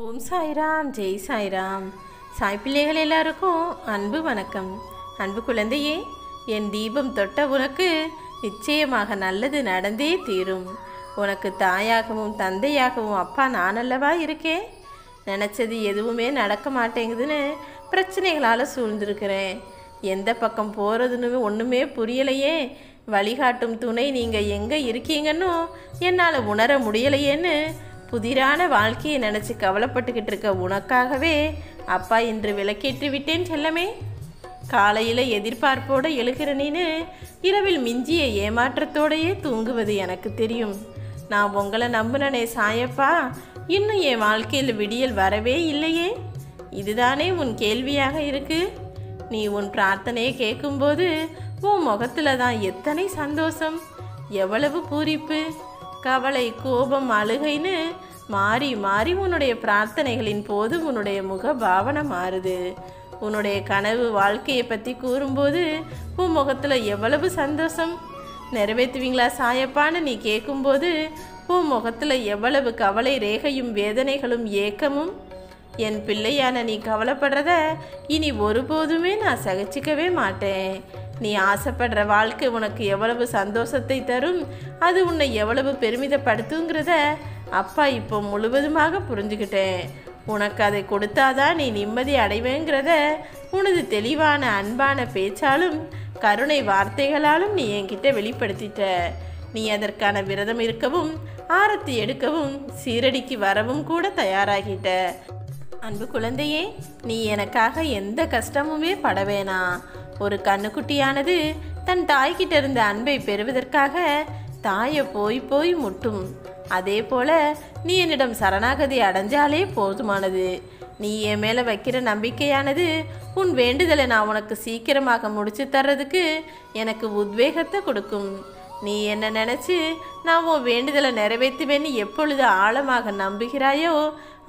ஓம் சாய்ராம் ஜெய் சாய்ராம். சாய் பிள்ளைகள் எல்லாருக்கும் அன்பு வணக்கம். அன்பு குழந்தையே என் தீபம் தொட்ட உனக்கு நிச்சயமாக நல்லது நடந்தே தீரும். உனக்கு தாயாகவும் தந்தையாகவும் அப்பா நான் அல்லவா இருக்கேன் நினச்சது எதுவுமே நடக்க மாட்டேங்குதுன்னு பிரச்சனைகளால் சூழ்ந்திருக்கிறேன். எந்த பக்கம் போகிறதுன்னு ஒன்றுமே புரியலையே. வழிகாட்டும் துணை நீங்கள் எங்கே இருக்கீங்கன்னு என்னால் உணர முடியலையேன்னு புதிரான வாழ்க்கையை நினச்சி கவலைப்பட்டுக்கிட்டு இருக்க உனக்காகவே அப்பா இன்று விளக்கேற்றி விட்டேன் செல்லமே. காலையில் எதிர்பார்ப்போடு எழுகிற நீனு இரவில் மிஞ்சிய ஏமாற்றத்தோடையே தூங்குவது எனக்கு தெரியும். நான் உங்களை நம்புனனே சாயப்பா. இன்னும் என் வாழ்க்கையில் விடியல் வரவே இல்லையே. இதுதானே உன் கேள்வியாக இருக்கு. நீ உன் பிரார்த்தனையை கேட்கும்போது உன் முகத்தில் தான் எத்தனை சந்தோஷம். எவ்வளவு பூரிப்பு. கவலை கோபம் அழுகைன்னு மாறி மாறி உன்னுடைய பிரார்த்தனைகளின் போது உன்னுடைய முக பாவனை மாறுது. உன்னுடைய கனவு வாழ்க்கையை பற்றி கூறும்போது உன் முகத்தில் எவ்வளவு சந்தோஷம்? நிறைவேற்றுவீங்களா சாயப்பான்னு நீ கேட்கும்போது உன் முகத்தில் எவ்வளவு கவலை ரேகையும் வேதனைகளும் ஏக்கமும்? என் பிள்ளையான நீ கவலைப்படுறத இனி ஒருபோதுமே நான் சகிச்சிக்கவே மாட்டேன். நீ ஆசைப்படுற வாழ்க்கை உனக்கு எவ்வளவு சந்தோஷத்தை தரும்? அது உன்னை எவ்வளவு பெருமிதப்படுத்துங்கிறத அப்பா இப்போ முழுவதுமாக புரிஞ்சுக்கிட்டேன். உனக்கு அதை கொடுத்தாதான் நீ நிம்மதி அடைவேங்கிறத உனது தெளிவான அன்பான பேச்சாலும் கருணை வார்த்தைகளாலும் நீ என்கிட்ட வெளிப்படுத்திட்ட. நீ அதற்கான விரதம் இருக்கவும் ஆரத்தி எடுக்கவும் சீரடிக்கு வரவும் கூட தயாராகிட்ட. அன்பு குழந்தையே நீ எனக்காக எந்த கஷ்டமுமே பட வேணாம். ஒரு கண்ணுக்குட்டியானது தன் தாய்கிட்ட இருந்த அன்பை பெறுவதற்காக தாயை போய் போய் முட்டும். அதே போல நீ என்னிடம் சரணாகதி அடைஞ்சாலே போதுமானது. நீ என் மேலே வைக்கிற நம்பிக்கையானது உன் வேண்டுதலை நான் உனக்கு சீக்கிரமாக முடிச்சு தர்றதுக்கு எனக்கு உத்வேகத்தை கொடுக்கும். நீ என்ன நினச்சி நான் உன் வேண்டுதலை நிறைவேற்றுவேன்னு எப்பொழுது ஆழமாக நம்புகிறாயோ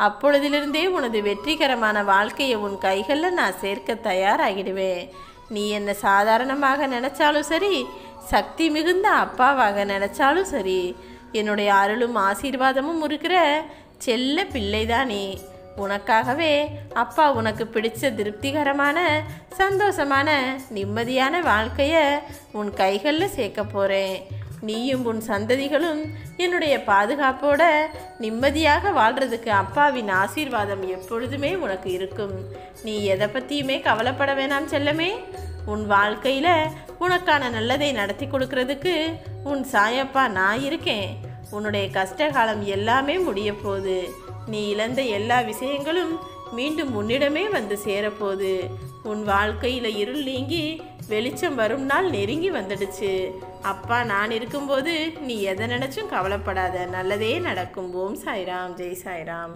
அப்பொழுதிலிருந்தே உனது வெற்றிகரமான வாழ்க்கையை உன் கைகளில் நான் சேர்க்க தயாராகிடுவேன். நீ என்ன சாதாரணமாக நினச்சாலும் சரி சக்தி மிகுந்த அப்பாவாக நினச்சாலும் சரி என்னுடைய அருளும் ஆசீர்வாதமும் இருக்கிற செல்ல பிள்ளைதானே. உனக்காகவே அப்பா உனக்கு பிடிச்ச திருப்திகரமான சந்தோஷமான நிம்மதியான வாழ்க்கையை உன் கைகளில் சேர்க்க போகிறேன் நீயும் உன் சந்ததிகளும் என்னுடைய பாதுகாப்போட நிம்மதியாக வாழ்கிறதுக்கு அப்பாவின் ஆசீர்வாதம் எப்பொழுதுமே உனக்கு இருக்கும். நீ எதை பற்றியுமே கவலைப்பட வேணாம் செல்லமே. உன் வாழ்க்கையில் உனக்கான நல்லதை நடத்தி கொடுக்கறதுக்கு உன் சாயப்பா நான் இருக்கேன். உன்னுடைய கஷ்டகாலம் எல்லாமே முடிய போகுது. நீ இழந்த எல்லா விஷயங்களும் மீண்டும் உன்னிடமே வந்து சேரப்போகுது. உன் வாழ்க்கையில் இருள் நீங்கி வெளிச்சம் வரும் நாள் நெருங்கி வந்துடுச்சு. அப்பா நான் இருக்கும்போது நீ எதை நினச்சும் கவலைப்படாத. நல்லதே நடக்கும். ஓம் சாய்ராம். ஜெய் சாய்ராம்.